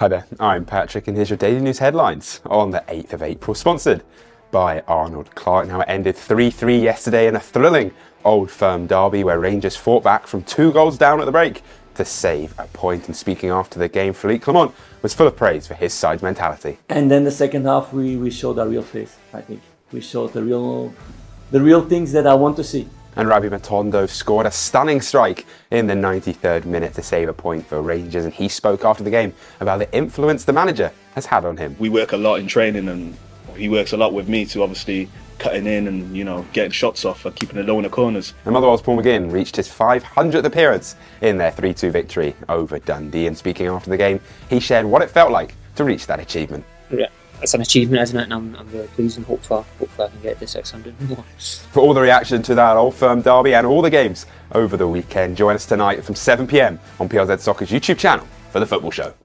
Hi there, I'm Patrick and here's your daily news headlines on the 8th of April, sponsored by Arnold Clark. Now it ended 3-3 yesterday in a thrilling Old Firm derby where Rangers fought back from two goals down at the break to save a point. And speaking after the game, Philippe Clement was full of praise for his side's mentality. And then the second half, we, we showed our real face, I think. We showed the real, the real things that I want to see and Rabbi Matondo scored a stunning strike in the 93rd minute to save a point for Rangers. And he spoke after the game about the influence the manager has had on him. We work a lot in training, and he works a lot with me to obviously cutting in and you know getting shots off and keeping it low in the corners. And Motherwell's Paul McGinn reached his 500th appearance in their 3-2 victory over Dundee. And speaking after the game, he shared what it felt like to reach that achievement. Yeah it's an achievement, isn't it? And I'm, I'm very pleased and hopeful, hopefully I can get to 600 more. For all the reaction to that Old Firm derby and all the games over the weekend, join us tonight from 7pm on PLZ Soccer's YouTube channel for the football show.